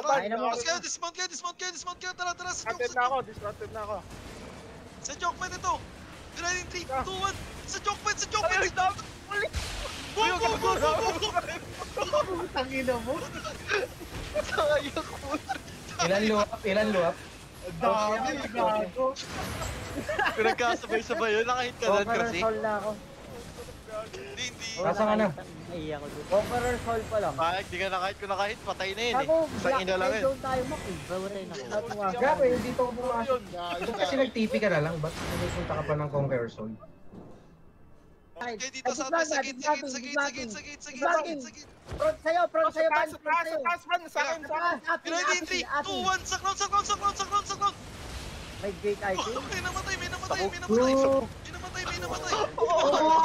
Tara, Ay, naman. Dismount kayo, dismount kayo, dismount kayo, dismount kayo. Tara, tara, sa joke, Disrupted sa na joke. ako, disrupted na ako. Sa joke pad ito. Ready, 3, Ah. 2, 1. Sa joke pad, sa joke pad. Go, go, go, go, go. Tangina mo. Ilan luwap? Ilan luwap? Dami, gago. Pinagkasabay-sabay yun, nakahit ka doon Conqueror kasi. soul na ako hindi. Nasa ka na? Naiya ko dito. Conqueror Soul pa lang. Bakit? Di ka nakahit ko nakahit. Patay na yun eh. Ako, Isang ina lang yun. Zone tayo mak eh. Babatay na ako. Ah. Grabe, hindi pa ako bumasok. Ito kasi nag-TP ka na lang. Ba't nagsusunta ka pa ng Conqueror Soul? Okay, dito sa atin. Sagit, sagit, sagit, sagit, sagit, sagit, sagit, sagit. Front sa'yo, front sa'yo, man. Front sa'yo. Front sa'yo, sa akin, sa akin. Ready, 3, 2, 1, sa ground, sa ground, sa ground, sa ground, sa ground. May great item. May namatay, may namatay, may namatay. Oh, oh. May namatay, may namatay. Oh,